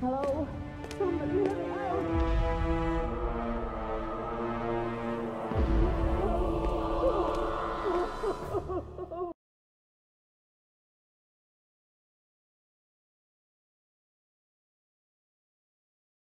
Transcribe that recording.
Hello?